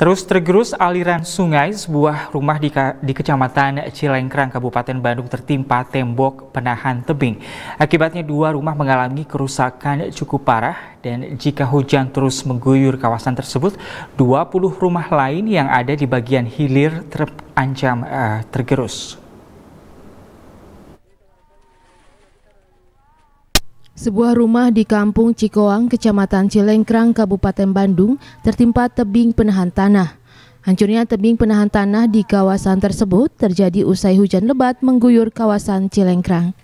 Terus tergerus aliran sungai, sebuah rumah di, di Kecamatan Cilengkrang, Kabupaten Bandung tertimpa tembok penahan tebing. Akibatnya dua rumah mengalami kerusakan cukup parah dan jika hujan terus mengguyur kawasan tersebut, 20 rumah lain yang ada di bagian hilir terancam uh, tergerus. Sebuah rumah di Kampung Cikoang, Kecamatan Cilengkrang, Kabupaten Bandung, tertimpa tebing penahan tanah. Hancurnya tebing penahan tanah di kawasan tersebut terjadi usai hujan lebat mengguyur kawasan Cilengkrang.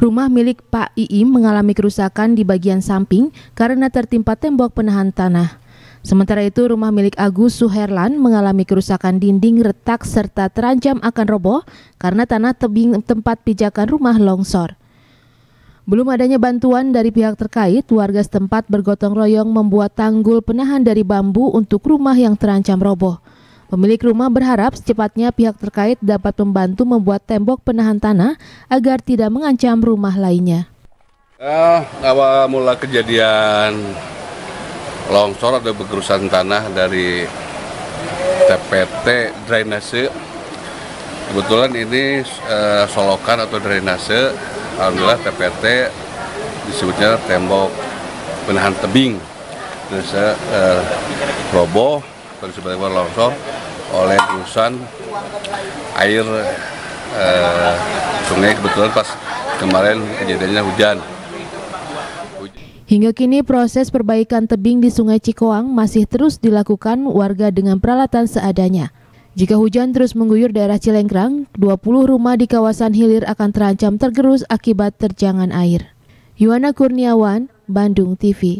Rumah milik Pak Iim mengalami kerusakan di bagian samping karena tertimpa tembok penahan tanah. Sementara itu, rumah milik Agus Suherlan mengalami kerusakan dinding retak serta terancam akan roboh karena tanah tebing tempat pijakan rumah longsor. Belum adanya bantuan dari pihak terkait, warga setempat bergotong royong membuat tanggul penahan dari bambu untuk rumah yang terancam roboh. Pemilik rumah berharap secepatnya pihak terkait dapat membantu membuat tembok penahan tanah agar tidak mengancam rumah lainnya. Uh, awal mula kejadian longsor atau bergerusan tanah dari TPT drainase. Kebetulan ini uh, solokan atau drainase alhamdulillah TPT disebutnya tembok penahan tebing dan saya eh, roboh atau disebutnya longsor oleh terusan air eh, sungai kebetulan pas kemarin kejadiannya hujan. Hingga kini proses perbaikan tebing di Sungai Cikoang masih terus dilakukan warga dengan peralatan seadanya. Jika hujan terus mengguyur daerah Cilengkrang, 20 rumah di kawasan hilir akan terancam tergerus akibat terjangan air. Yuwana Kurniawan, Bandung TV.